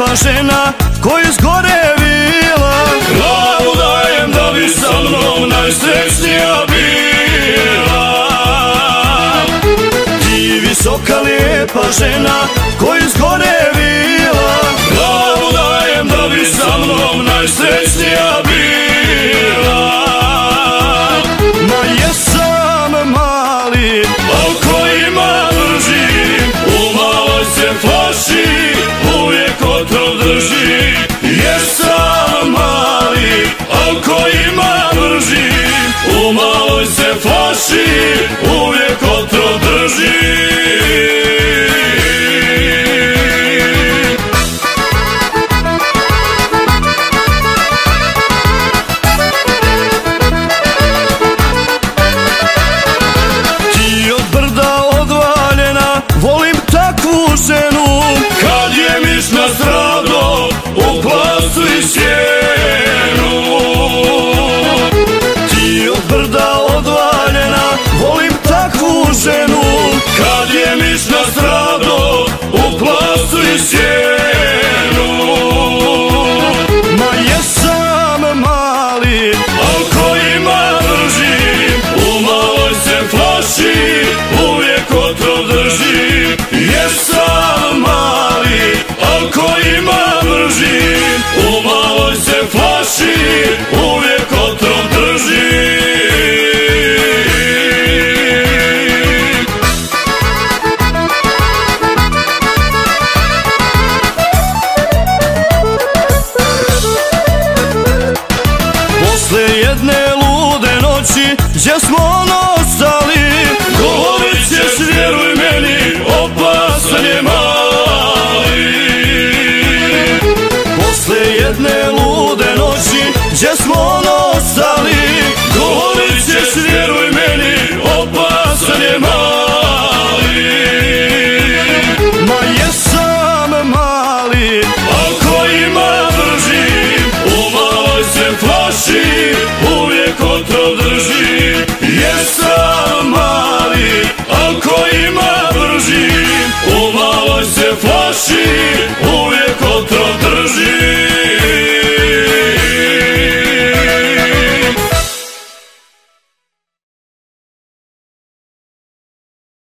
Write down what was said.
lijepa žena koju vila. Glavu dajem da bi sa mnom najsrećnija bila. Ti visoka lijepa žena koju vila. Glavu dajem da bi sa mnom najsrećnija bila. Ma jesam mali Al kojima držim U maloj se flaši držim U maloj se flaši Kad je miš na strado U plastu i sjenu. Ma jesam mali Al kojima držim? U maloj se flaši Uvijek otrov drži. Jesam jedne lude noći Gdje smo nosali Govorit ćeš vjeruj meni Opasan je mali. Posle jedne lude noći Gdje smo nosali Govorit ćeš vjeruj meni Opasan je mali. Ma jesam mali Ako ima brži U maloj se flaši Jesus.